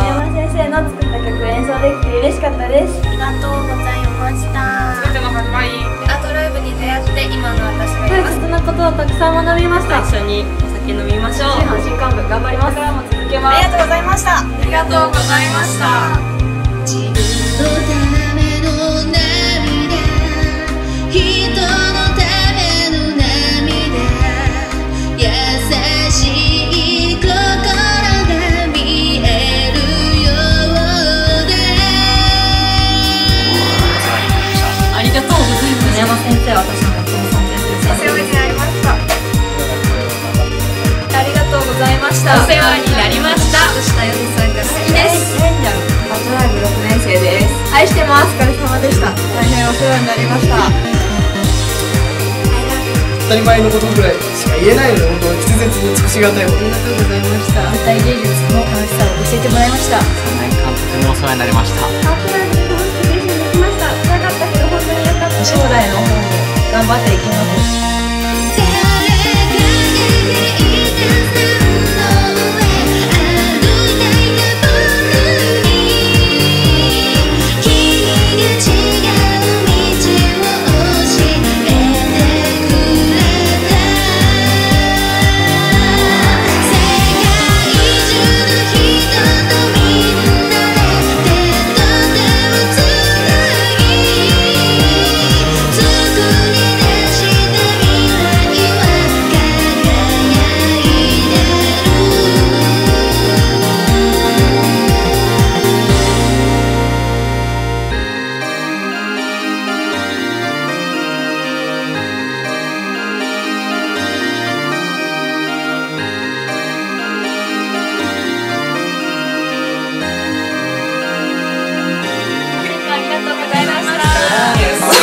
山先生の作った曲演奏できて嬉しかったです。ありがとうございました。全ての始まりアートライブに出会って今の私がいます。複雑なことをたくさん学びました。一緒にお酒飲みましょう。新幹部頑張ります。からも続けます。ありがとうございました。ありがとうございました。愛してます。お疲れ様でした。大変お世話になりました。当たり前のことぐらいしか言えないので本当に筆舌に尽くしがたいありがとうございました舞台芸術の楽しさを教えてもらいました。3年間とてもお世話になりました。パトライブに本当に練習できました。辛かったけど本当に良かった将来の方も頑張っていきます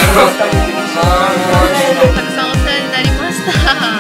たくさんお世話になりました。